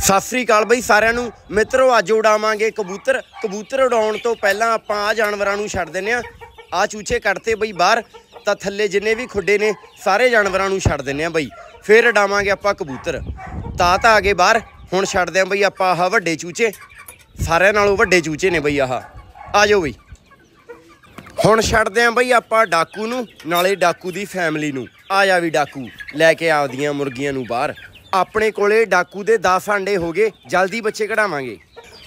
ਸਤਿ ਸ੍ਰੀ ਅਕਾਲ ਬਈ ਸਾਰਿਆਂ ਨੂੰ। ਮਿੱਤਰੋ, ਅੱਜ ਉਡਾਵਾਂਗੇ ਕਬੂਤਰ। ਕਬੂਤਰ ਉਡਾਉਣ ਤੋਂ ਪਹਿਲਾਂ ਆਪਾਂ ਆ ਜਾਨਵਰਾਂ ਨੂੰ ਛੱਡ ਦਿੰਨੇ ਆ ਆ ਚੂਚੇ ਕੱਢਤੇ ਬਈ ਬਾਹਰ। ਤਾਂ ਥੱਲੇ ਜਿੰਨੇ ਵੀ ਖੁੱਡੇ ਨੇ, ਸਾਰੇ ਜਾਨਵਰਾਂ ਨੂੰ ਛੱਡ ਦਿੰਨੇ ਆ ਬਈ। ਫੇਰ ਉਡਾਵਾਂਗੇ ਆਪਾਂ ਕਬੂਤਰ। ਤਾਂ ਤਾਂ ਆਗੇ ਬਾਹਰ। ਹੁਣ ਛੱਡਦੇ ਆ ਬਈ ਆਪਾਂ ਆਹ ਵੱਡੇ ਚੂਚੇ। ਸਾਰਿਆਂ ਨਾਲੋਂ ਵੱਡੇ ਚੂਚੇ ਨੇ ਬਈ ਆਹ। ਆ ਜਾਓ ਬਈ। ਹੁਣ ਛੱਡਦੇ ਆਂ ਬਈ ਆਪਾਂ ਡਾਕੂ ਨੂੰ, ਨਾਲੇ ਡਾਕੂ ਦੀ ਫੈਮਿਲੀ ਨੂੰ। ਆ ਜਾ ਵੀ ਡਾਕੂ। ਲੈ ਕੇ ਆਵਦੀਆਂ ਮੁਰਗੀਆਂ ਨੂੰ ਬਾਹਰ। ਆਪਣੇ ਕੋਲੇ ਡਾਕੂ ਦੇ 10 ਆਂਡੇ ਹੋ ਗਏ, ਜਲਦੀ ਬੱਚੇ ਕਢਾਵਾਂਗੇ।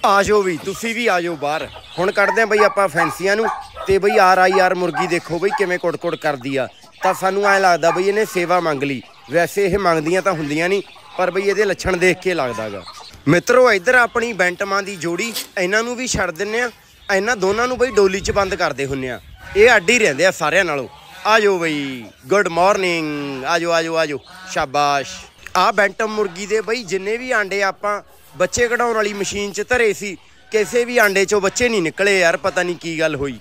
ਆ ਜਾਓ ਵੀ, ਤੁਸੀਂ ਵੀ ਆ ਜਾਓ ਬਾਹਰ। ਹੁਣ ਕੱਢਦੇ ਆਂ ਬਈ ਆਪਾਂ ਫੈਂਸੀਆਂ ਨੂੰ, ਤੇ ਬਈ ਆਰ ਆਈ ਆਰ ਮੁਰਗੀ ਦੇਖੋ ਬਈ ਕਿਵੇਂ ਕੁੜ-ਕੁੜ ਕਰਦੀ ਆ। ਤਾਂ ਸਾਨੂੰ ਐ ਲੱਗਦਾ ਬਈ ਇਹਨੇ ਸੇਵਾ ਮੰਗ ਲਈ। ਵੈਸੇ ਇਹ ਮੰਗਦੀਆਂ ਤਾਂ ਹੁੰਦੀਆਂ ਨਹੀਂ, ਪਰ ਬਈ ਇਹਦੇ ਲੱਛਣ ਦੇਖ ਕੇ ਲੱਗਦਾਗਾ। ਮਿੱਤਰੋ, ਇੱਧਰ ਆਪਣੀ ਬੈਂਟਮਾਂ ਦੀ ਜੋੜੀ, ਇਹਨਾਂ ਨੂੰ ਵੀ ਛੱਡ ਦਿੰਨੇ ਆ। ਇਹਨਾਂ ਦੋਨਾਂ ਨੂੰ ਬਈ ਡੋਲੀ 'ਚ ਬੰਦ ਕਰਦੇ ਹੁੰਨੇ ਆ। ਇਹ ਅੱਡ ਹੀ ਰਹਿੰਦੇ ਆ ਸਾਰਿਆਂ ਨਾਲੋਂ। ਆ ਜਾਓ ਬਈ, ਗੁੱਡ ਮਾਰਨਿੰਗ। ਆ ਜਾਓ ਆ ਜਾਓ ਆ ਜਾਓ। ਸ਼ਾਬਾਸ਼। ਆ ਬੈਂਟਮ ਮੁਰਗੀ ਦੇ ਬਈ, ਜਿੰਨੇ ਵੀ ਆਂਡੇ ਆਪਾਂ ਬੱਚੇ ਕਢਾਉਣ ਵਾਲੀ ਮਸ਼ੀਨ 'ਚ ਧਰੇ ਸੀ, ਕਿਸੇ ਵੀ ਆਂਡੇ 'ਚੋਂ ਬੱਚੇ ਨਹੀਂ ਨਿਕਲੇ ਯਾਰ, ਪਤਾ ਨਹੀਂ ਕੀ ਗੱਲ ਹੋਈ।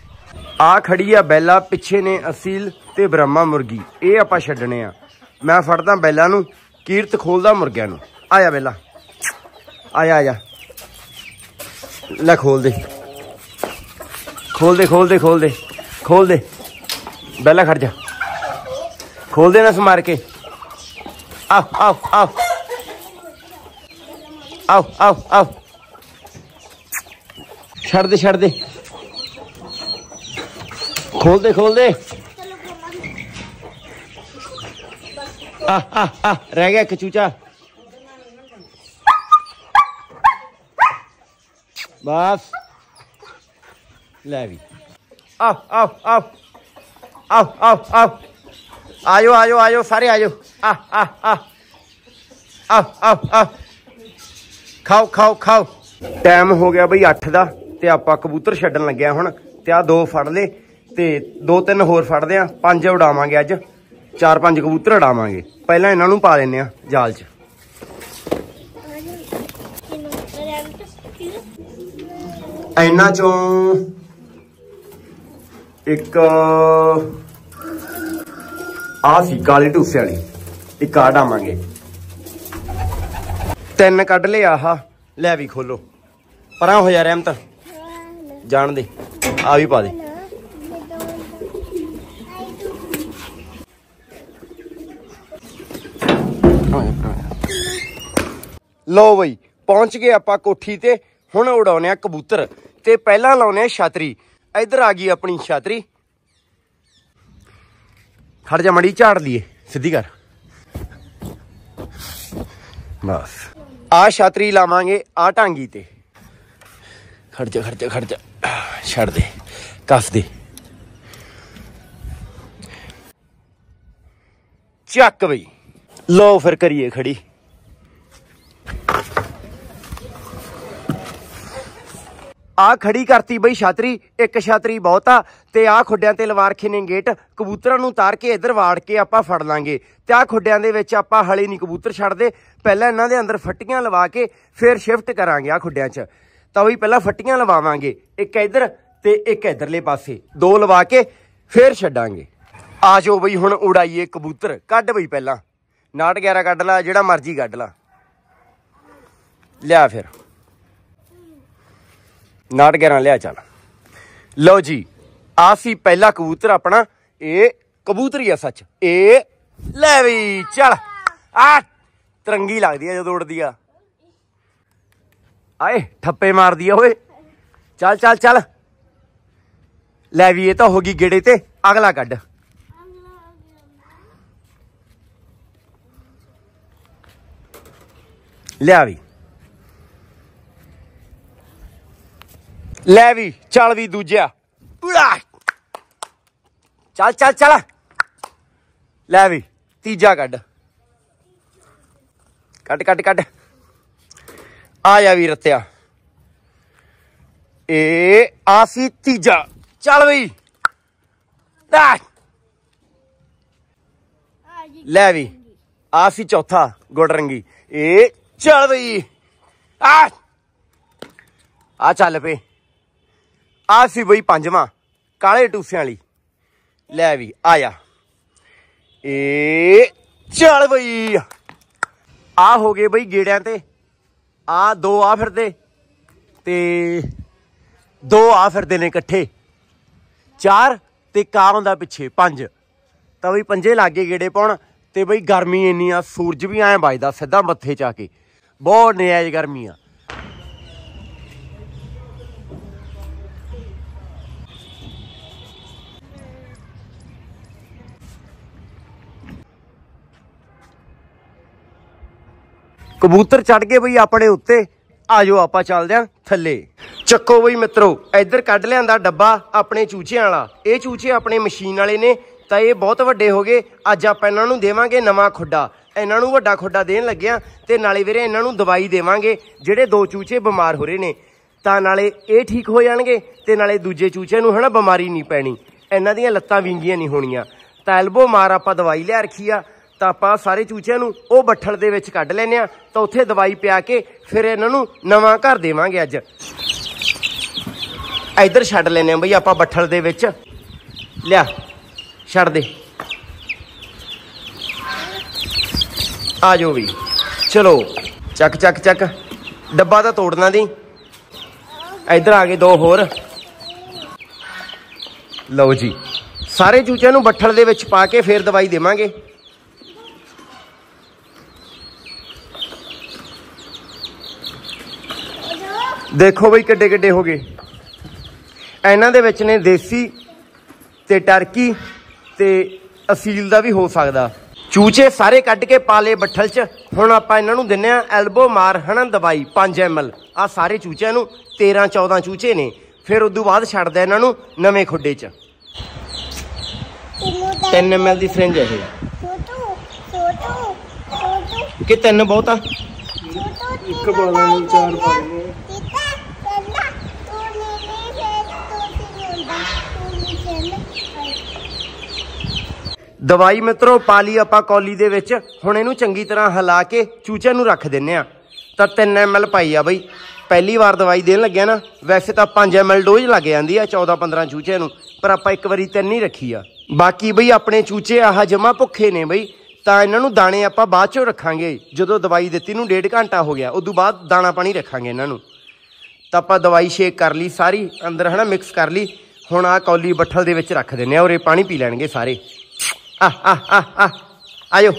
ਆ ਖੜੀ ਆ ਬੈਲਾ, ਪਿੱਛੇ ਨੇ ਅਸੀਲ ਤੇ ਬ੍ਰਹਮਾ ਮੁਰਗੀ, ਇਹ ਆਪਾਂ ਛੱਡਣੇ ਆ। ਮੈਂ ਫੜਦਾ ਬੈਲਾ ਨੂੰ, ਕੀਰਤ ਖੋਲਦਾ ਮੁਰਗਿਆਂ ਨੂੰ। ਆਇਆ ਬੈਲਾ। ਆਇਆ ਆਇਆ। ਲੈ ਖੋਲ ਦੇ। ਖੋਲ ਦੇ ਖੋਲ ਦੇ ਖੋਲ ਦੇ। ਖੋਲ ਦੇ। ਬੈਲਾ ਖੜ ਜਾ। ਖੋਲ ਦੇ ਨਾ ਸਮਾਰ ਕੇ। ਆਓ ਆਓ ਆਓ ਆਓ ਆਓ ਆਓ ਛੱਡ ਦੇ ਛੱਡ ਦੇ। ਖੋਲ ਦੇ ਖੋਲ ਦੇ। ਆ ਆ ਆ, ਰਹਿ ਗਿਆ ਇੱਕ ਚੂਚਾ। ਬਸ। ਲੈ ਵੀ। ਆ ਆਓ ਆਓ। ਆਓ ਆਓ ਆਇਓ ਆਇਓ ਆਇਓ ਸਾਰੇ ਆਇਓ ਆ ਆ ਆ ਆਓ ਆਓ ਆਓ ਖਾਓ ਖਾਓ ਖਾਓ। ਟਾਈਮ ਹੋ ਗਿਆ ਬਈ 8 ਦਾ ਤੇ ਆਪਾਂ ਕਬੂਤਰ ਛੱਡਣ ਲੱਗਿਆ ਹੁਣ ਤੇ ਆ ਦੋ ਫੜ ਲੇ ਤੇ ਦੋ ਤਿੰਨ ਹੋਰ ਫੜਦੇ ਆ ਪੰਜ ਉਡਾਵਾਂਗੇ ਅੱਜ। ਚਾਰ ਪੰਜ ਕਬੂਤਰ ਉਡਾਵਾਂਗੇ। ਪਹਿਲਾਂ ਇਹਨਾਂ ਨੂੰ ਪਾ ਲੈਨੇ ਆ ਜਾਲ 'ਚ। ਇਹਨਾਂ ਚੋਂ ਇੱਕ ਆ ਸੀ ਕਾਲੀ ਟੂਸੇ ਵਾਲੀ। ਇੱਕ ਆ ਡਾਵਾਂਗੇ ਤਿੰਨ ਕੱਢ ਲਿਆ ਆਹ। ਲੈ ਵੀ ਖੋਲੋ। ਪਰਾਂ ਹੋ ਜਾ ਰਹਿਮਤ। ਜਾਣ ਦੇ। ਆ ਵੀ ਪਾ ਦੇ। ਲੋ ਬਈ, ਪਹੁੰਚ ਗਏ ਆਪਾਂ ਕੋਠੀ ਤੇ। ਹੁਣ ਉਡਾਉਨੇ ਆ ਕਬੂਤਰ। ਤੇ ਪਹਿਲਾਂ ਲਾਉਨੇ ਆ ਛਾਤਰੀ। ਇੱਧਰ ਆ ਗਈ ਆਪਣੀ ਛਾਤਰੀ। ਖੜ ਜਾ, ਮੜੀ ਝਾੜ ਲਈਏ। ਸਿੱਧੀ ਕਰ। ਬਸ। ਆ ਛਾਤਰੀ ਲਾਵਾਂਗੇ, ਆ ਟਾਂਗੀ ਤੇ। ਖੜ ਜਾ, ਖੜ ਖੜ ਛੱਡ ਦੇ, ਕੱਸ ਦੇ। ਚੱਕ ਬਈ। ਲੋ ਫਿਰ ਕਰੀਏ ਖੜੀ। ਆ ਖੜੀ ਕਰਤੀ ਬਈ ਛਾਤਰੀ, ਇੱਕ ਛਾਤਰੀ ਬਹੁਤਾ ਤੇ ਆ ਖੁੱਡਿਆਂ ਤੇ ਲਵਾ ਰਖੇ ਨੇ ਗੇਟ, ਕਬੂਤਰਾਂ ਨੂੰ ਤਾਰ ਕੇ ਇੱਧਰ ਵਾੜ ਕੇ ਆਪਾਂ ਫੜ ਲਾਂਗੇ। ਤੇ ਆ ਖੁੱਡਿਆਂ ਦੇ ਵਿੱਚ ਆਪਾਂ ਹਲੇ ਨਹੀਂ ਕਬੂਤਰ ਛੱਡਦੇ, ਪਹਿਲਾਂ ਇਹਨਾਂ ਦੇ ਅੰਦਰ ਫੱਟੀਆਂ ਲਵਾ ਕੇ ਫਿਰ ਸ਼ਿਫਟ ਕਰਾਂਗੇ ਆ ਖੁੱਡਿਆਂ 'ਚ। ਤਾਂ ਬਈ ਪਹਿਲਾਂ ਫੱਟੀਆਂ ਲਵਾਵਾਂਗੇ, ਇੱਕ ਇੱਧਰ ਤੇ ਇੱਕ ਇੱਧਰਲੇ ਪਾਸੇ। ਦੋ ਲਵਾ ਕੇ ਫਿਰ ਛੱਡਾਂਗੇ। ਆ ਜਾਓ ਬਈ ਹੁਣ ਉਡਾਈਏ ਕਬੂਤਰ, ਕੱਢ ਬਈ ਪਹਿਲਾਂ। ਨਾਟ 11 ਕੱਢ ਲਾ, ਜਿਹੜਾ ਮਰਜ਼ੀ ਕੱਢ ਲਾ। ਲਿਆ ਫਿਰ। ਨਾਟ 11 ਲਿਆ ਚੱਲ ਲਓ ਜੀ, ਆ ਸੀ ਪਹਿਲਾ ਕਬੂਤਰ ਆਪਣਾ, ਇਹ ਕਬੂਤਰੀ ਆ ਸੱਚ। ਇਹ ਲੈ ਵੀ, ਚੱਲ। ਆ, ਤਰੰਗੀ ਲੱਗਦੀ ਆ ਜਦੋਂ ਉੜਦੀ ਆ। ਆਏ, ਠੱਪੇ ਮਾਰਦੀ ਆ ਓਏ। ਚੱਲ ਚੱਲ ਚੱਲ। ਲੈ ਵੀ, ਇਹ ਤਾਂ ਹੋ ਗਈ ਗੇੜੇ ਤੇ। ਅਗਲਾ ਕੱਢ। ਲਿਆ ਵੀ। ਲੈ ਵੀ, ਚੱਲ ਵੀ ਦੂਜਿਆ। ਚੱਲ ਚੱਲ ਚੱਲ। ਲੈ ਵੀ, ਤੀਜਾ ਕੱਢ। ਕੱਢ ਕੱਟ ਕੱਢ। ਆ ਜਾ ਵੀ ਰਤਿਆ। ਏ, ਆ ਸੀ ਤੀਜਾ। ਚੱਲ ਬਈ। ਲੈ। ਵੀ, ਆ ਸੀ ਚੌਥਾ ਗੁੜ ਰੰਗੀ ਏ, ਚੱਲ ਬਈ। ਆ। ਆ ਚੱਲ ਪਏ ਆ ਸੀ ਬਈ ਪੰਜਵਾਂ, ਕਾਲੇ ਟੂਸਿਆਂ ਵਾਲੀ। ਲੈ ਵੀ, ਆਇਆ। ਏ, ਚੱਲ ਬਈ। ਆ ਹੋ ਗਏ ਬਈ ਗੇੜਿਆਂ ਤੇ। ਆ ਦੋ ਆ ਫਿਰਦੇ। ਤੇ ਦੋ ਆ ਫਿਰਦੇ ਨੇ ਇਕੱਠੇ। ਚਾਰ ਤੇ ਕਾ ਹੁੰਦਾ ਪਿੱਛੇ, ਪੰਜ। ਤਾਂ ਬਈ ਪੰਜੇ ਲਾਗੇ ਗੇੜੇ ਪਾਉਣ। ਤੇ ਬਈ ਗਰਮੀ ਇੰਨੀ ਆ, ਸੂਰਜ ਵੀ ਐਂ ਵੱਜਦਾ ਸਿੱਧਾ ਮੱਥੇ 'ਚ ਆ ਕੇ। ਬਹੁਤ ਨਿਆਜ ਗਰਮੀ ਆ। ਕਬੂਤਰ ਚੜ ਗਏ ਬਈ ਆਪਣੇ ਉੱਤੇ। ਆਜੋ ਆਪਾਂ ਚੱਲਦੇ ਆਂ ਥੱਲੇ। ਚੱਕੋ ਬਈ ਮਿੱਤਰੋ, ਇੱਧਰ ਕੱਢ ਲਿਆਂਦਾ ਡੱਬਾ ਆਪਣੇ ਚੂਚਿਆਂ ਵਾਲਾ। ਇਹ ਚੂਚੇ ਆਪਣੇ ਮਸ਼ੀਨ ਵਾਲੇ ਨੇ, ਤਾਂ ਇਹ ਬਹੁਤ ਵੱਡੇ ਹੋ ਗਏ। ਅੱਜ ਆਪਾਂ ਇਹਨਾਂ ਨੂੰ ਦੇਵਾਂਗੇ ਨਵਾਂ ਖੁੱਡਾ। ਇਹਨਾਂ ਨੂੰ ਵੱਡਾ ਖੁੱਡਾ ਦੇਣ ਲੱਗਿਆ ਤੇ ਨਾਲੇ ਵੀਰੇ ਇਹਨਾਂ ਨੂੰ ਦਵਾਈ ਦੇਵਾਂਗੇ, ਜਿਹੜੇ ਦੋ ਚੂਚੇ ਬਿਮਾਰ ਹੋ ਰਹੇ ਨੇ। ਤਾਂ ਨਾਲੇ ਇਹ ਠੀਕ ਹੋ ਜਾਣਗੇ ਤੇ ਨਾਲੇ ਦੂਜੇ ਚੂਚੇ ਨੂੰ ਹਨਾ ਬਿਮਾਰੀ ਨਹੀਂ ਪੈਣੀ। ਇਹਨਾਂ ਦੀਆਂ ਲੱਤਾਂ ਵਿੰਗੀਆਂ ਨਹੀਂ ਹੋਣੀਆਂ। ਤਾਂ ਐਲਬੋ ਮਾਰ ਆਪਾਂ ਦਵਾਈ ਲਿਆ ਰੱਖੀ ਆ। ਤਾਂ ਆਪਾਂ ਸਾਰੇ ਚੂਚਿਆਂ ਨੂੰ ਉਹ ਬੱਠਲ ਦੇ ਵਿੱਚ ਕੱਢ ਲੈਨੇ ਆ ਤਾਂ ਉੱਥੇ ਦਵਾਈ ਪਿਆ ਕੇ ਫਿਰ ਇਹਨਾਂ ਨੂੰ ਨਵਾਂ ਘਰ ਦੇਵਾਂਗੇ ਅੱਜ। ਇੱਧਰ ਛੱਡ ਲੈਨੇ ਆ ਬਈ ਆਪਾਂ ਬੱਠਲ ਦੇ ਵਿੱਚ। ਲਿਆ, ਛੱਡ ਦੇ। ਆ ਜਾਓ ਵੀ। ਚਲੋ, ਚੱਕ ਚੱਕ ਚੱਕ। ਡੱਬਾ ਤਾਂ ਤੋੜਨਾ ਦੀ ਇੱਧਰ ਆ ਗਏ ਦੋ ਹੋਰ। ਲਓ ਜੀ, ਸਾਰੇ ਚੂਚਿਆਂ ਨੂੰ ਬੱਠਲ ਦੇ ਵਿੱਚ ਪਾ ਕੇ ਫੇਰ ਦਵਾਈ ਦੇਵਾਂਗੇ। ਦੇਖੋ ਬਈ ਕਿੱਡੇ ਕਿੱਡੇ ਹੋ ਗਏ। ਇਹਨਾਂ ਦੇ ਵਿੱਚ ਨੇ ਦੇਸੀ ਤੇ ਟਰਕੀ ਤੇ ਅਸੀਲ ਦਾ ਵੀ ਹੋ ਸਕਦਾ। ਚੂਚੇ ਸਾਰੇ ਕੱਢ ਕੇ ਪਾਲੇ ਬੱਠਲ 'ਚ। ਹੁਣ ਆਪਾਂ ਇਹਨਾਂ ਨੂੰ ਦਿੰਨੇ ਆ ਐਲਬੋ ਮਾਰ ਹਨਾ ਦਵਾਈ 5 ml ਆ ਸਾਰੇ ਚੂਚਿਆਂ ਨੂੰ 13 14 ਚੂਚੇ ਨੇ। ਫਿਰ ਉਦੋਂ ਬਾਅਦ ਛੱਡਦਾ ਇਹਨਾਂ ਨੂੰ ਨਵੇਂ ਖੁੱਡੇ 'ਚ। 3 ml ਦੀ ਸਿਰਿੰਜ ਹੈ ਇਹ। ਕਿ ਤਿੰਨ ਬਹੁਤ ਇੱਕ ਬਾਲਾਂ ਨੂੰ ਚਾਰ ਪਾਣੇ ਦਵਾਈ ਮਿੱਤਰੋ, ਪਾ ਲਈ ਆਪਾਂ ਕੌਲੀ ਦੇ ਵਿੱਚ। ਹੁਣ ਇਹਨੂੰ ਚੰਗੀ ਤਰ੍ਹਾਂ ਹਿਲਾ ਕੇ ਚੂਚਿਆਂ ਨੂੰ ਰੱਖ ਦਿੰਨੇ ਆ ਤਾਂ 3 ml ਪਾਈ ਆ ਬਈ। ਪਹਿਲੀ ਵਾਰ ਦਵਾਈ ਦੇਣ ਲੱਗਿਆ ਨਾ, ਵੈਸੇ ਤਾਂ 5 ml ਡੋਜ਼ ਲੱਗ ਜਾਂਦੀ ਆ 14 15 ਚੂਚਿਆਂ ਨੂੰ। ਪਰ ਆਪਾਂ ਇੱਕ ਵਾਰੀ ਤਿੰਨ ਹੀ ਰੱਖੀ ਆ। ਬਾਕੀ ਬਈ ਆਪਣੇ ਚੂਚੇ ਆਹ ਜਮਾ ਭੁੱਖੇ ਨੇ ਬਈ। ਤਾਂ ਇਹਨਾਂ ਨੂੰ ਦਾਣੇ ਆਪਾਂ ਬਾਅਦ ਚੋਂ ਰੱਖਾਂਗੇ। ਜਦੋਂ ਦਵਾਈ ਦਿੱਤੀ ਨੂੰ ਡੇਢ ਘੰਟਾ ਹੋ ਗਿਆ, ਉਦੋਂ ਬਾਅਦ ਦਾਣਾ ਪਾਣੀ ਰੱਖਾਂਗੇ ਇਹਨਾਂ ਨੂੰ। ਤਾਂ ਆਪਾਂ ਦਵਾਈ ਸ਼ੇਕ ਕਰ ਲਈ ਸਾਰੀ, ਅੰਦਰ ਹਨਾ ਮਿਕਸ ਕਰ ਲਈ। ਹੁਣ ਆ ਕੌਲੀ ਬੱਠਲ ਦੇ ਵਿੱਚ ਰੱਖ ਦਿੰਨੇ ਆ ਔਰ ਇਹ ਪਾਣੀ ਪੀ ਲੈਣਗੇ ਸਾਰੇ। ਆਇਓ।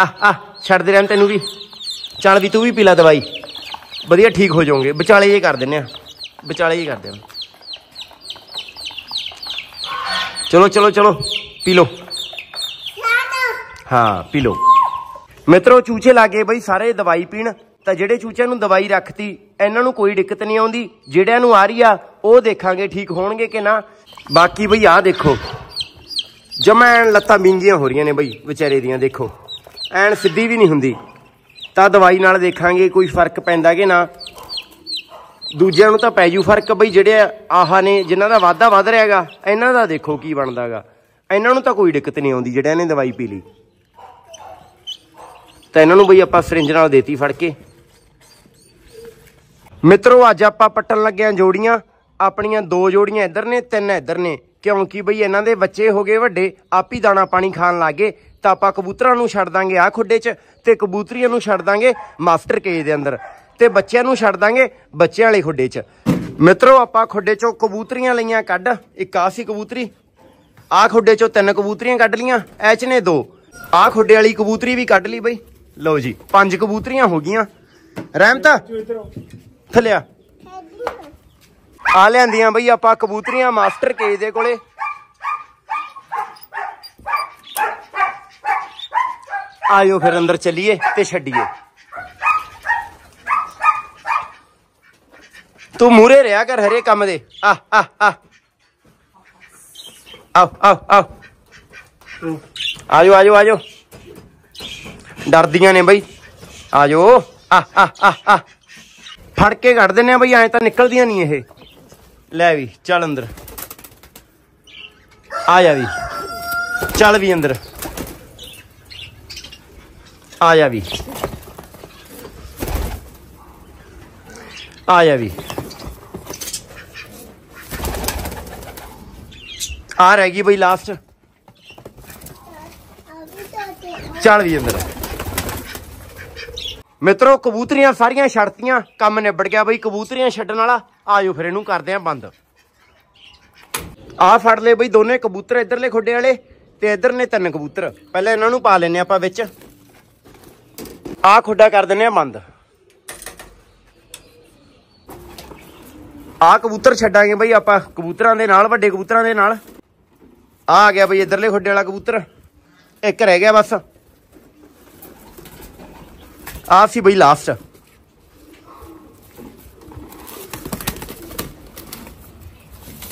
ਆ ਆ ਛੱਡਦੇ ਰਹਿਣ ਤੈਨੂੰ ਵੀ। ਚੱਲ ਵੀ, ਤੂੰ ਵੀ ਪੀ ਲੈ ਦਵਾਈ। ਵਧੀਆ ਠੀਕ ਹੋ ਜਾਓਗੇ। ਵਿਚਾਲੇ ਜੇ ਕਰ ਦਿੰਨੇ ਆ। ਵਿਚਾਲੇ ਜੇ ਕਰਦੇ ਆ। ਚਲੋ ਚਲੋ ਚਲੋ। ਪੀ ਲਓ। ਹਾਂ, ਪੀ ਲਓ। ਮਿੱਤਰੋ, ਚੂਚੇ ਲਾਗੇ ਬਈ ਸਾਰੇ ਦਵਾਈ ਪੀਣ। ਤਾਂ ਜਿਹੜੇ ਚੂਚਿਆਂ ਨੂੰ ਦਵਾਈ ਰੱਖਤੀ, ਇਹਨਾਂ ਨੂੰ ਕੋਈ ਦਿੱਕਤ ਨਹੀਂ ਆਉਂਦੀ। ਜਿਹੜਿਆਂ ਨੂੰ ਆ ਰਹੀ ਆ, ਉਹ ਦੇਖਾਂਗੇ ਠੀਕ ਹੋਣਗੇ ਕਿ ਨਾ। ਬਾਕੀ ਬਈ ਆਹ ਦੇਖੋ। ਜਮਾ ਐਨ ਲੱਤਾਂ ਵਿੰਗੀਆਂ ਹੋ ਰਹੀਆਂ ਨੇ ਬਈ, ਵਿਚਾਰੇ ਦੀਆਂ, ਦੇਖੋ। ਐਨ ਸਿੱਧੀ ਵੀ ਨਹੀਂ ਹੁੰਦੀ। ਤਾਂ ਦਵਾਈ ਨਾਲ ਦੇਖਾਂਗੇ ਕੋਈ ਫ਼ਰਕ ਪੈਂਦਾ ਕਿ ਨਾ। ਦੂਜਿਆਂ ਨੂੰ ਤਾਂ ਪੈ ਜੂ ਫ਼ਰਕ ਬਈ, ਜਿਹੜੇ ਆਹਾ ਨੇ, ਜਿਨ੍ਹਾਂ ਦਾ ਵਾਧਾ ਵੱਧ ਰਿਹਾਗਾ ਇਹਨਾਂ ਦਾ ਦੇਖੋ ਕੀ ਬਣਦਾਗਾ ਇਹਨਾਂ ਨੂੰ ਤਾਂ ਕੋਈ ਦਿੱਕਤ ਨਹੀਂ ਆਉਂਦੀ, ਜਿਹੜਿਆਂ ਨੇ ਦਵਾਈ ਪੀ ਲਈ। ਤਾਂ ਇਹਨਾਂ ਨੂੰ ਬਈ ਆਪਾਂ ਸਰਿੰਜ ਨਾਲ ਦੇਤੀ ਫੜ ਕੇ। ਮਿੱਤਰੋ, ਅੱਜ ਆਪਾਂ ਪੱਟਣ ਲੱਗਿਆਂ ਜੋੜੀਆਂ। ਆਪਣੀਆਂ ਦੋ ਜੋੜੀਆਂ ਇੱਧਰ ਨੇ, ਤਿੰਨ ਇੱਧਰ ਨੇ। ਕਿਉਂਕਿ ਬਈ ਇਹਨਾਂ ਦੇ ਬੱਚੇ ਹੋ ਗਏ ਵੱਡੇ, ਆਪ ਹੀ ਦਾਣਾ ਪਾਣੀ ਖਾਣ ਲੱਗੇ ਤਾਂ ਆਪਾਂ ਕਬੂਤਰਾਂ ਨੂੰ ਛੱਡ ਦਾਂਗੇ ਆ ਖੁੱਡੇ 'ਚ ਤੇ ਕਬੂਤਰੀਆਂ ਨੂੰ ਛੱਡ ਦਾਂਗੇ ਮਾਸਟਰ ਕੇਜ ਦੇ ਅੰਦਰ ਤੇ ਬੱਚਿਆਂ ਨੂੰ ਛੱਡ ਦਾਂਗੇ ਬੱਚਿਆਂ ਵਾਲੇ ਖੁੱਡੇ 'ਚ। ਮਿੱਤਰੋ, ਆਪਾਂ ਖੁੱਡੇ 'ਚੋਂ ਕਬੂਤਰੀਆਂ ਲਈਆਂ ਕੱਢ, ਇੱਕ ਆ ਸੀ ਕਬੂਤਰੀ ਆ ਖੁੱਡੇ 'ਚੋਂ ਤਿੰਨ ਕਬੂਤਰੀਆਂ ਕੱਢ ਲੀਆਂ ਐਚ ਨੇ ਦੋ। ਆ ਖੁੱਡੇ ਵਾਲੀ ਕਬੂਤਰੀ ਵੀ ਕੱਢ ਲਈ ਬਈ। ਲਓ ਜੀ, ਪੰਜ ਕਬੂਤਰੀਆਂ ਹੋ ਗਈਆਂ। ਰਹਿਮਤ ਥੱਲਿਆ ਆ ਲਿਆਂਦੀਆਂ ਬਈ, ਆਪਾਂ ਕਬੂਤਰੀਆਂ ਮਾਸਟਰ ਕੇ ਦੇ ਕੋਲੇ। ਆਇਓ ਫਿਰ ਅੰਦਰ ਚੱਲੀਏ ਤੇ ਛੱਡੀਏ। ਤੂੰ ਮੂਰੇ ਰਿਹਾ ਕਰ ਹਰੇ ਕੰਮ ਦੇ। ਆ ਆ ਆ। ਆਓ ਆਓ ਆਓ। ਆਜੋ ਆਜੋ ਆਜੋ। ਡਰਦੀਆਂ ਨੇ ਬਈ। ਆਜੋ। ਆ ਆ ਆ ਆ। ਫੜ ਕੇ ਕੱਢ ਦਿੰਨੇ ਆ ਬਈ, ਐਂ ਤਾਂ ਨਿਕਲਦੀਆਂ ਨਹੀਂ ਇਹ। ਲੈ ਵੀ, ਚੱਲ ਅੰਦਰ। ਆ ਜਾ ਵੀ। ਚੱਲ ਵੀ ਅੰਦਰ। ਆ ਜਾ ਵੀ। ਆ ਜਾ ਵੀ। ਆ ਰਹਿ ਗਈ ਬਈ ਲਾਸਟ ਚੱਲ ਵੀ ਅੰਦਰ। ਮਿੱਤਰੋ, ਕਬੂਤਰੀਆਂ ਸਾਰੀਆਂ ਛੱਡਤੀਆਂ। ਕੰਮ ਨਿਬੜ ਗਿਆ ਬਈ, ਕਬੂਤਰੀਆਂ ਛੱਡਣ ਵਾਲਾ। ਆਜੋ ਫਿਰ ਇਹਨੂੰ ਕਰਦੇ ਆਂ ਬੰਦ। ਆ ਫੜ ਲਏ ਬਈ ਦੋਨੇ ਕਬੂਤਰ ਇਧਰਲੇ ਖੁੱਡੇ ਵਾਲੇ ਤੇ ਇਧਰ ਨੇ ਤਿੰਨ ਕਬੂਤਰ। ਪਹਿਲਾਂ ਇਹਨਾਂ ਨੂੰ ਪਾ ਲੈਨੇ ਆਪਾਂ ਵਿੱਚ। ਆ ਖੁੱਡਾ ਕਰ ਦਿੰਨੇ ਆ ਬੰਦ। ਆ ਕਬੂਤਰ ਛੱਡਾਂਗੇ ਬਈ ਆਪਾਂ ਕਬੂਤਰਾਂ ਦੇ ਨਾਲ, ਵੱਡੇ ਕਬੂਤਰਾਂ ਦੇ ਨਾਲ। ਆ ਆ ਗਿਆ ਬਈ ਇਧਰਲੇ ਖੁੱਡੇ ਵਾਲਾ ਕਬੂਤਰ। ਇੱਕ ਰਹਿ ਗਿਆ ਬਸ। ਆ ਸੀ ਬਈ ਲਾਸਟ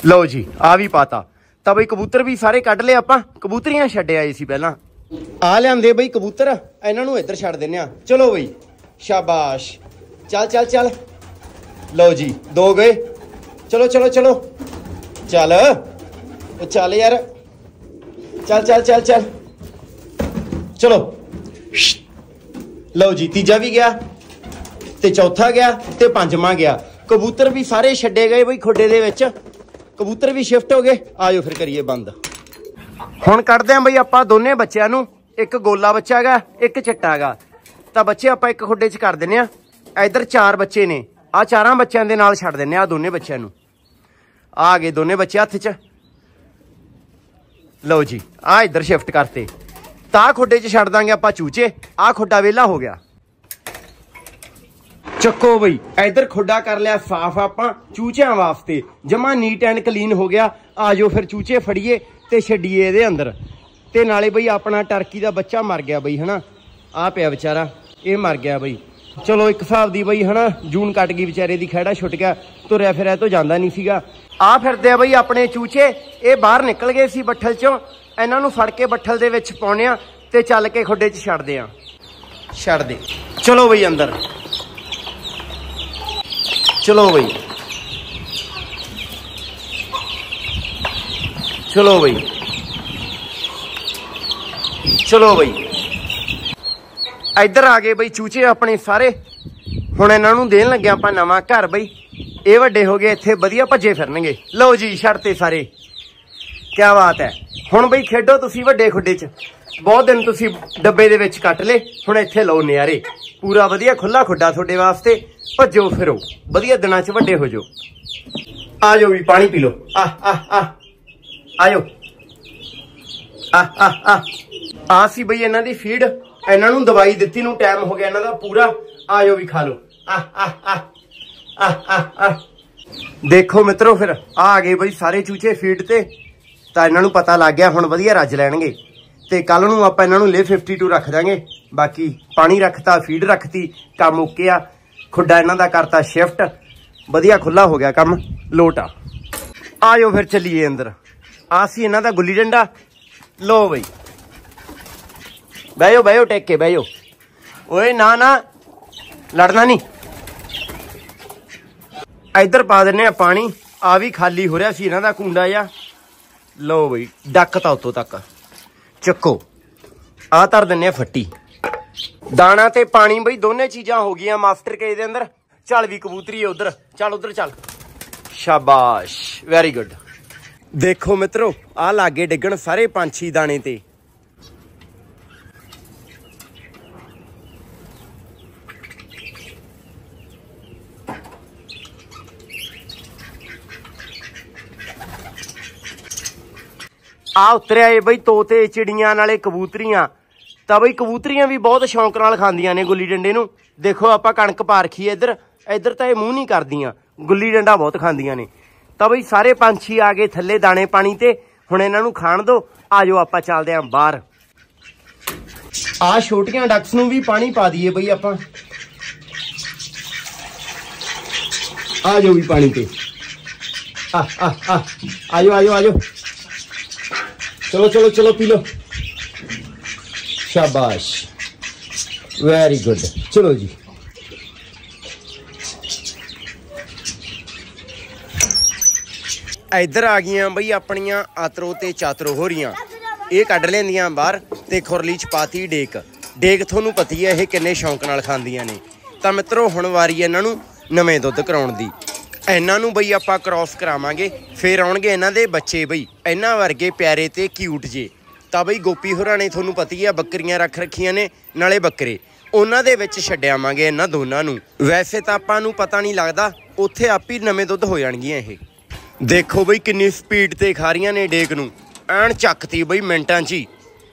ਲਓ ਜੀ ਆ ਵੀ ਪਾਤਾ। ਤਾਂ ਬਈ ਕਬੂਤਰ ਵੀ ਸਾਰੇ ਕੱਢ ਲਏ ਆਪਾਂ। ਕਬੂਤਰੀਆਂ ਛੱਡੇ ਆਏ ਸੀ ਪਹਿਲਾਂ। ਆ ਲਿਆਂਦੇ ਬਈ ਕਬੂਤਰ, ਇਹਨਾਂ ਨੂੰ ਇੱਧਰ ਛੱਡ ਦਿੰਨੇ ਆ। ਚਲੋ ਬਈ, ਸ਼ਾਬਾਸ਼। ਚੱਲ ਚੱਲ ਚੱਲ। ਲਓ ਜੀ, ਦੋ ਗਏ। ਚਲੋ ਚਲੋ ਚਲੋ। ਚੱਲ। ਉਹ ਚੱਲ ਯਾਰ। ਚੱਲ ਚੱਲ ਚੱਲ ਚੱਲ। ਚਲੋ। ਲਓ ਜੀ, ਤੀਜਾ ਵੀ ਗਿਆ। ਤੇ ਚੌਥਾ ਗਿਆ, ਤੇ ਪੰਜਵਾਂ ਗਿਆ। ਕਬੂਤਰ ਵੀ ਸਾਰੇ ਛੱਡੇ ਗਏ ਬਈ ਖੋਡੇ ਦੇ ਵਿੱਚ। ਕਬੂਤਰ ਵੀ ਸ਼ਿਫਟ ਹੋ ਗਏ। ਆਜੋ ਫਿਰ ਕਰੀਏ ਬੰਦ। ਹੁਣ ਕੱਢਦੇ ਆਂ ਬਈ ਆਪਾਂ ਦੋਨੇ ਬੱਚਿਆਂ ਨੂੰ। ਇੱਕ ਗੋਲਾ ਬੱਚਾ ਹੈਗਾ, ਇੱਕ ਚਿੱਟਾ ਹੈਗਾ। ਤਾਂ ਬੱਚੇ ਆਪਾਂ ਇੱਕ ਖੁੱਡੇ 'ਚ ਕਰ ਦਿੰਨੇ ਆ। ਇਧਰ ਚਾਰ ਬੱਚੇ ਨੇ। ਆ ਚਾਰਾਂ ਬੱਚਿਆਂ ਦੇ ਨਾਲ ਛੱਡ ਦਿੰਨੇ ਆ ਦੋਨੇ ਬੱਚਿਆਂ ਨੂੰ। ਆ ਗਏ ਦੋਨੇ ਬੱਚੇ ਹੱਥ 'ਚ। ਲਓ ਜੀ ਆ ਇੱਧਰ ਸ਼ਿਫਟ ਕਰਤੇ। ਤਾਂ ਆਹ ਖੁੱਡੇ 'ਚ ਛੱਡ ਦਾਂਗੇ ਆਪਾਂ ਚੂਚੇ। ਆ ਖੁੱਡਾ ਵਿਹਲਾ ਹੋ ਗਿਆ। ਚੱਕੋ ਬਈ, ਇੱਧਰ ਖੁੱਡਾ ਕਰ ਲਿਆ, ਸਾਫ਼ ਆਪਾਂ, ਚੂਚਿਆਂ ਵਾਸਤੇ। ਜਮਾ ਨੀਟ ਐਂਡ ਕਲੀਨ ਹੋ ਗਿਆ। ਆਜੋ ਫਿਰ ਚੂਚੇ ਫੜੀਏ ਤੇ ਛੱਡੀਏ ਇਹਦੇ ਅੰਦਰ। ਤੇ ਨਾਲੇ ਬਈ ਆਪਣਾ ਟਰਕੀ ਦਾ ਬੱਚਾ ਮਰ ਗਿਆ ਬਈ, ਹਨਾ? ਆ ਪਿਆ ਵਿਚਾਰਾ, ਇਹ ਮਰ ਗਿਆ ਬਈ। ਚਲੋ ਇੱਕ ਹਿਸਾਬ ਦੀ ਬਈ, ਹਨਾ? ਜੂਨ ਕੱਟ ਗਈ ਵਿਚਾਰੇ ਦੀ, ਖਹਿੜਾ ਛੁੱਟ ਗਿਆ। ਤੁਰਿਆ ਫਿਰਿਆ ਤੋਂ ਜਾਂਦਾ ਨਹੀਂ ਸੀਗਾ। ਆ ਫਿਰਦੇ ਆ ਬਈ ਆਪਣੇ ਚੂਚੇ। ਇਹ ਬਾਹਰ ਨਿਕਲ ਗਏ ਸੀ ਬੱਠਲ ਚੋਂ। ਇਹਨਾਂ ਨੂੰ ਫੜ ਕੇ ਬੱਠਲ ਦੇ ਵਿੱਚ ਪਾਉਣੇ ਆ ਤੇ ਚੱਲ ਕੇ ਖੁੱਡੇ 'ਚ ਛੱਡਦੇ ਆ। ਛੱਡ ਦੇ ਚਲੋ ਬਈ ਅੰਦਰ। ਚਲੋ ਬਈ। ਚਲੋ ਬਈ। ਚਲੋ ਬਈ। ਇੱਧਰ ਆ ਗਏ ਬਈ ਚੂਚੇ ਆਪਣੇ ਸਾਰੇ। ਹੁਣ ਇਹਨਾਂ ਨੂੰ ਦੇਣ ਲੱਗੇ ਆਪਾਂ ਨਵਾਂ ਘਰ ਬਈ। ਇਹ ਵੱਡੇ ਹੋ ਗਏ, ਇੱਥੇ ਵਧੀਆ ਭੱਜੇ ਫਿਰਨਗੇ। ਲਓ ਜੀ ਛੱਡਤੇ ਸਾਰੇ। ਕੀ ਬਾਤ ਹੈ। ਹੁਣ ਬਈ ਖੇਡੋ ਤੁਸੀਂ ਵੱਡੇ ਖੁੱਡੇ 'ਚ। ਬਹੁਤ ਦਿਨ ਤੁਸੀਂ ਡੱਬੇ ਦੇ ਵਿੱਚ ਕੱਟ ਲੇ ਹੁਣ ਇੱਥੇ ਲਓ ਨਿਆਰੇ। ਪੂਰਾ ਵਧੀਆ ਖੁੱਲਾ ਖੁੱਡਾ ਤੁਹਾਡੇ ਵਾਸਤੇ। ਭੱਜੋ ਫਿਰੋ। ਵਧੀਆ ਦਿਨਾਂ 'ਚ ਵੱਡੇ ਹੋ ਜਾਓ ਆ ਜਾਓ ਵੀ, ਪਾਣੀ ਪੀ ਲਓ। ਆ ਆ ਆ। ਆਇਓ ਆ ਆ ਆ। ਆ ਸੀ ਬਈ ਇਹਨਾਂ ਦੀ ਫੀਡ ਇਹਨਾਂ ਨੂੰ ਦਵਾਈ ਦਿੱਤੀ ਨੂੰ ਟਾਈਮ ਹੋ ਗਿਆ ਇਹਨਾਂ ਦਾ ਪੂਰਾ। ਆਇਓ ਵੀ ਖਾ ਲਓ। ਆ ਆ ਆ। ਆ ਆ ਆ। ਦੇਖੋ ਮਿੱਤਰੋ ਫਿਰ, ਆ ਆ ਗਏ ਬਈ ਸਾਰੇ ਚੂਚੇ ਫੀਡ ਤੇ। ਤਾਂ ਇਹਨਾਂ ਨੂੰ ਪਤਾ ਲੱਗ ਗਿਆ, ਹੁਣ ਵਧੀਆ ਰੱਜ ਲੈਣਗੇ। ਤੇ ਕੱਲ ਨੂੰ ਆਪਾਂ ਇਹਨਾਂ ਨੂੰ ਲੇ 52 ਰੱਖ ਦਾਂਗੇ। ਬਾਕੀ ਪਾਣੀ ਰੱਖਤਾ ਫੀਡ ਰੱਖਤੀ, ਕੰਮ ਓਕੇ ਆ। ਖੁੱਡਾ ਇਹਨਾਂ ਦਾ ਕਰਤਾ ਸ਼ਿਫਟ ਵਧੀਆ ਖੁੱਲਾ ਹੋ ਗਿਆ ਕੰਮ, ਲੋਟ ਆ। ਆਜੋ ਫਿਰ ਚੱਲੀਏ ਅੰਦਰ। ਆ ਸੀ ਇਹਨਾਂ ਦਾ ਗੁੱਲੀ ਡੰਡਾ। ਲੋ ਬਈ। ਬਹਿਓ ਬਹਿਓ, ਟੇਕ ਕੇ ਬਹਿਓ। ਓਏ, ਨਾ ਨਾ। ਲੜਨਾ ਨਹੀਂ। ਇੱਧਰ ਪਾ ਦਿੰਨੇ ਆ ਪਾਣੀ। ਆ ਵੀ ਖਾਲੀ ਹੋ ਰਿਹਾ ਸੀ ਇਹਨਾਂ ਦਾ ਕੁੰਡਾ ਜਾਂ ਲਓ ਬਈ, ਡੱਕ ਤਾਂ ਉਤੋਂ ਤੱਕ। ਚੱਕੋ। ਆ ਧਰ ਦਿੰਨੇ ਆ ਫੱਟੀ। ਦਾਣਾ ਤੇ ਪਾਣੀ ਬਈ, ਦੋਨੇ ਚੀਜ਼ਾਂ ਹੋ ਗਈਆਂ ਮਾਸਟਰ ਕੇ ਦੇ ਅੰਦਰ। ਚੱਲ ਵੀ ਕਬੂਤਰੀ ਉਧਰ। ਚੱਲ ਉਧਰ ਚੱਲ। ਸ਼ਾਬਾਸ਼। ਵੈਰੀ ਗੁੱਡ ਦੇਖੋ ਮਿੱਤਰੋ ਆ ਲਾਗੇ ਡਿੱਗਣ ਸਾਰੇ ਪੰਛੀ ਦਾਣੇ ਤੇ। ਆ ਉਤਰਿਆ ਏ ਬਈ ਤੋਤੇ, ਚਿੜੀਆਂ ਨਾਲੇ ਕਬੂਤਰੀਆਂ। ਤਾਂ ਬਈ ਕਬੂਤਰੀਆਂ ਵੀ ਬਹੁਤ ਸ਼ੌਂਕ ਨਾਲ ਖਾਂਦੀਆਂ ਨੇ ਗੁੱਲੀ ਡੰਡੇ ਨੂੰ। ਦੇਖੋ ਆਪਾਂ ਕਣਕ ਪਾ ਰੱਖੀ ਇੱਧਰ। ਇੱਧਰ ਤਾਂ ਇਹ ਮੂੰਹ ਨਹੀਂ ਕਰਦੀਆਂ। ਗੁੱਲੀ ਡੰਡਾ ਬਹੁਤ ਖਾਂਦੀਆਂ ਨੇ। ਤਾਂ ਬਈ ਸਾਰੇ ਪੰਛੀ ਆ ਗਏ ਥੱਲੇ ਦਾਣੇ ਪਾਣੀ ਤੇ। ਹੁਣ ਇਹਨਾਂ ਨੂੰ ਖਾਣ ਦੋ। ਆਜੋ ਆਪਾਂ ਚੱਲਦੇ ਆਂ ਬਾਹਰ। ਆ ਛੋਟੀਆਂ ਡਕਸ ਨੂੰ ਵੀ ਪਾਣੀ ਪਾ ਦਈਏ ਬਈ ਆਪਾਂ। ਆ ਜਾਓ ਵੀ ਪਾਣੀ ਤੇ। ਆ ਆ ਆ ਆਜੋ ਆਜੋ ਆਜੋ। ਚਲੋ ਚਲੋ ਚਲੋ, ਪੀ ਲਓ। ਸ਼ਾਬਾਸ਼। ਵੈਰੀ ਗੁੱਡ ਚਲੋ ਜੀ। ਇੱਧਰ ਆ ਗਈਆਂ ਬਈ ਆਪਣੀਆਂ ਆਤਰੋ ਤੇ ਚਾਤਰੋ ਹੋ ਰੀਆਂ ਇਹ ਕੱਢ ਲੈਂਦੀਆਂ ਬਾਹਰ ਤੇ ਖੁਰਲੀ ਚ ਪਾਤੀ ਡੇਕ। ਡੇਕ ਤੁਹਾਨੂੰ ਪਤੀ ਹੈ ਇਹ ਕਿੰਨੇ ਸ਼ੌਂਕ ਨਾਲ ਖਾਂਦੀਆਂ ਨੇ। ਤਾਂ ਮਿੱਤਰੋ, ਹੁਣ ਵਾਰੀ ਇਹਨਾਂ ਨੂੰ ਨਵੇਂ ਦੁੱਧ ਕਰਾਉਣ ਦੀ। ਇਹਨਾਂ ਨੂੰ ਬਈ ਆਪਾਂ ਕ੍ਰਾਸ ਕਰਾਵਾਂਗੇ। ਫੇਰ ਆਉਣਗੇ ਇਹਨਾਂ ਦੇ ਬੱਚੇ ਬਈ। ਇਹਨਾਂ ਵਰਗੇ ਪਿਆਰੇ ਤੇ ਕਿਊਟ ਜੇ। ਤਾਂ ਬਈ ਗੋਪੀ ਹੋਰਾਂ ਨੇ ਤੁਹਾਨੂੰ ਪਤੀ ਆ, ਬੱਕਰੀਆਂ ਰੱਖ ਰੱਖੀਆਂ ਨੇ, ਨਾਲੇ ਬੱਕਰੇ। ਉਹਨਾਂ ਦੇ ਵਿੱਚ ਛੱਡਿਆਵਾਂਗੇ ਇਹਨਾਂ ਦੋਨਾਂ ਨੂੰ। ਵੈਸੇ ਤਾਂ ਆਪਾਂ ਨੂੰ ਪਤਾ ਨਹੀਂ ਲੱਗਦਾ, ਉੱਥੇ ਆਪ ਹੀ ਨਵੇਂ ਦੁੱਧ ਹੋ ਜਾਣਗੀਆਂ ਇਹ। ਦੇਖੋ ਬਈ ਕਿੰਨੀ ਸਪੀਡ ਤੇ ਖਾ ਰਹੀਆਂ ਨੇ ਡੇਕ ਨੂੰ। ਐਨ ਚੱਕਤੀ ਬਈ ਮਿੰਟਾਂ 'ਚ ਹੀ।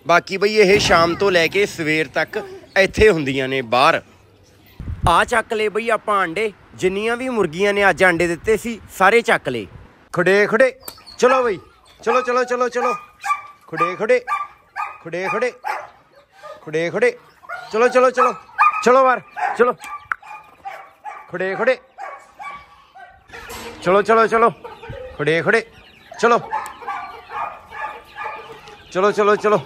ਬਾਕੀ ਬਈ ਇਹ ਸ਼ਾਮ ਤੋਂ ਲੈ ਕੇ ਸਵੇਰ ਤੱਕ ਇੱਥੇ ਹੁੰਦੀਆਂ ਨੇ ਬਾਹਰ। ਆ ਚੱਕ ਲਏ ਬਈ ਆਪਾਂ ਆਂਡੇ। ਜਿੰਨੀਆਂ ਵੀ ਮੁਰਗੀਆਂ ਨੇ ਅੱਜ ਆਂਡੇ ਦਿੱਤੇ ਸੀ, ਸਾਰੇ ਚੱਕ ਲਏ। ਖੜੇ ਖੜੇ। ਚਲੋ ਬਈ। ਚਲੋ ਚਲੋ ਚਲੋ ਚਲੋ। ਖੜੇ ਖੜੇ ਖੜੇ ਖੜੇ ਖੜੇ ਖੜੇ। ਚਲੋ ਚਲੋ ਚਲੋ ਚਲੋ ਵਾਰ ਚਲੋ। ਖੜੇ ਖੜੇ। ਚਲੋ ਚਲੋ ਚਲੋ, ਖੜੇ ਖੜੇ, ਚਲੋ। ਚਲੋ ਚਲੋ ਚਲੋ।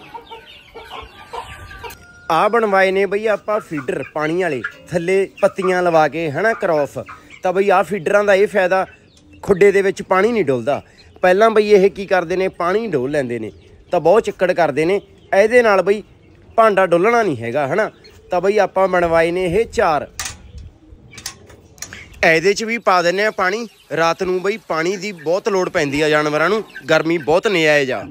ਆ ਬਣਵਾਏ ਨੇ ਬਈ ਆਪਾਂ ਫੀਡਰ ਪਾਣੀ ਵਾਲੇ, ਥੱਲੇ ਪੱਤੀਆਂ ਲਵਾ ਕੇ, ਹਨਾ ਕਰੋਸ ਤਾਂ ਬਈ ਆ ਫੀਡਰਾਂ ਦਾ ਇਹ ਫਾਇਦਾ, ਖੁੱਡੇ ਦੇ ਵਿੱਚ ਪਾਣੀ ਨਹੀਂ ਡੁੱਲਦਾ। ਪਹਿਲਾਂ ਬਈ ਇਹ ਕੀ ਕਰਦੇ ਨੇ, ਪਾਣੀ ਡੋਲ ਲੈਂਦੇ ਨੇ। ਤਾਂ ਬਹੁਤ ਚਿੱਕੜ ਕਰਦੇ ਨੇ। ਇਹਦੇ ਨਾਲ ਬਈ ਭਾਂਡਾ ਡੁੱਲਣਾ ਨਹੀਂ ਹੈਗਾ, ਹਨਾ? ਤਾਂ ਬਈ ਆਪਾਂ ਬਣਵਾਏ ਨੇ ਇਹ ਚਾਰ। ਇਹਦੇ ਚ ਵੀ ਪਾ ਦਿੰਨੇ ਆ ਪਾਣੀ। ਰਾਤ ਨੂੰ ਬਈ ਪਾਣੀ ਦੀ ਬਹੁਤ ਲੋੜ ਪੈਂਦੀ ਆ ਜਾਨਵਰਾਂ ਨੂੰ। ਗਰਮੀ ਬਹੁਤ ਨਜਾਇਜ਼ ਆ।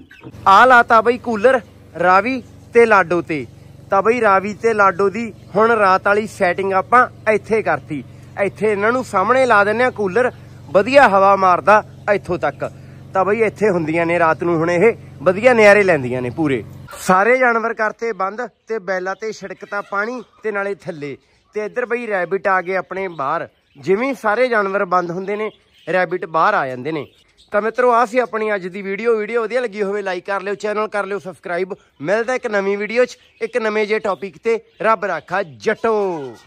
ਆ ਲਾਤਾ ਬਈ ਕੂਲਰ, ਰਾਵੀ ਤੇ ਲਾਡੋ ਤੇ। ਤਾਂ ਬਈ ਰਾਵੀ ਤੇ ਲਾਡੋ ਦੀ ਹੁਣ ਰਾਤ ਵਾਲੀ ਸੈਟਿੰਗ ਆਪਾਂ ਇੱਥੇ ਕਰਤੀ। ਇੱਥੇ ਇਹਨਾਂ ਨੂੰ ਸਾਹਮਣੇ ਲਾ ਦਿੰਨੇ ਆ ਕੂਲਰ। ਵਧੀਆ ਹਵਾ ਮਾਰਦਾ ਇੱਥੋਂ ਤੱਕ। ਤਾਂ ਬਈ ਇੱਥੇ ਹੁੰਦੀਆਂ ਨੇ, ਰਾਤ ਨੂੰ ਹੁਣ ਇਹ ਵਧੀਆ ਨਿਆਰੇ ਲੈਂਦੀਆਂ ਨੇ ਪੂਰੇ। ਸਾਰੇ ਜਾਨਵਰ ਕਰਤੇ ਬੰਦ ਤੇ ਬੈਲਾ ਤੇ ਛਿੜਕਤਾ ਪਾਣੀ ਤੇ ਨਾਲੇ ਥੱਲੇ। ਤੇ ਇੱਧਰ ਬਈ ਰੈਬਿਟ ਆ ਗਏ ਆਪਣੇ ਬਾਹਰ। ਜਿਵੇਂ ਸਾਰੇ ਜਾਨਵਰ ਬੰਦ ਹੁੰਦੇ ਨੇ, ਰੈਬਿਟ ਬਾਹਰ ਆ ਜਾਂਦੇ ਨੇ। ਤਾਂ ਮਿੱਤਰੋ ਆ ਸੀ ਆਪਣੀ ਅੱਜ ਦੀ ਵੀਡੀਓ। ਵੀਡੀਓ ਵਧੀਆ ਲੱਗੀ ਹੋਵੇ, ਲਾਈਕ ਕਰ ਲਿਓ, ਚੈਨਲ ਕਰ ਲਿਓ, ਸਬਸਕ੍ਰਾਈਬ। ਮਿਲਦਾ ਇੱਕ ਨਵੀਂ ਵੀਡੀਓ 'ਚ, ਇੱਕ ਨਵੇਂ ਜੇ ਟੌਪਿਕ ਤੇ। ਰੱਬ ਰਾਖਾ, ਜਟੋ!